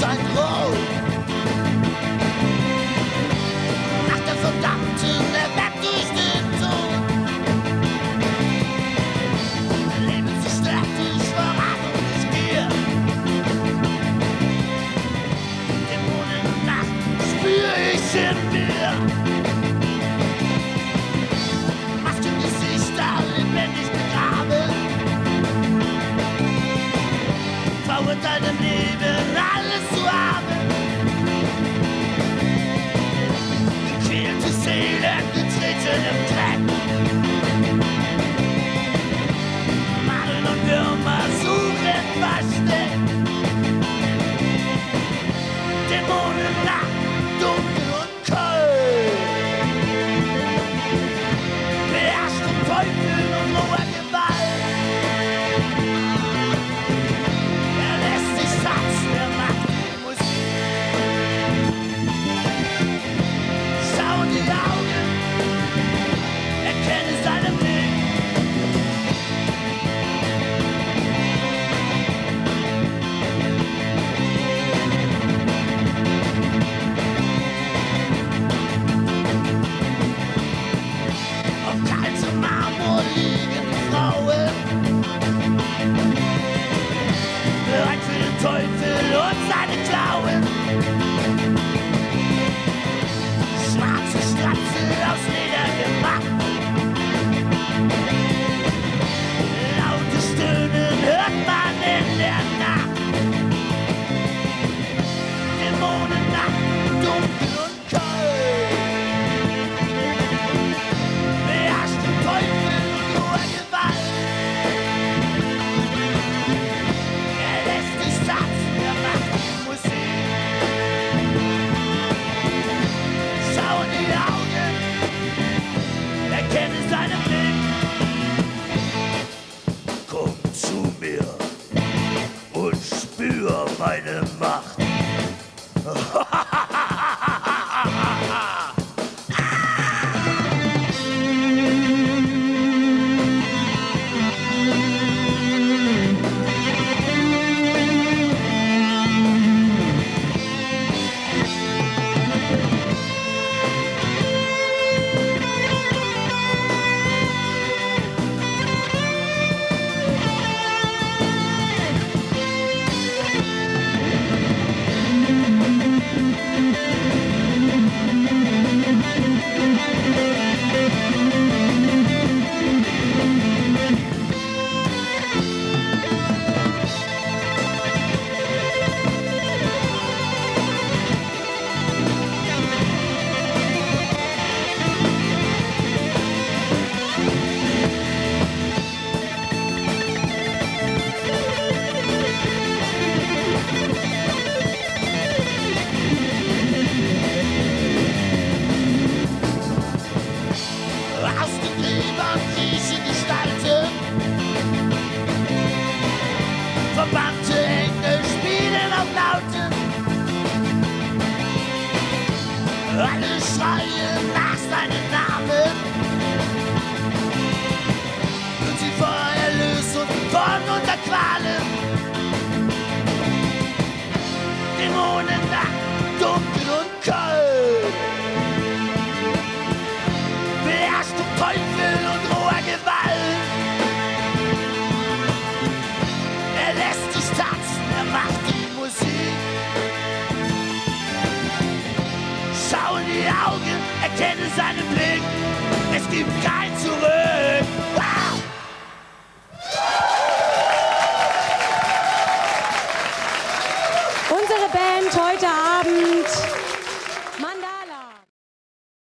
sein Paul. Nach der verdammten Erweckung den Tod. Leben zu schlecht, ich verrate und ich gehe. Dämonen Nacht spür ich in mir. mit deinem Leben alles zu haben. Gequälte Seelen, getreten im meine Macht. Gestalten. Verbannte Engel spielen auf Lauten. Alle schreien nach seinem Namen. Und sie vor Erlösung von Qualen. Dämonen nackt, dunkel Steve Geist.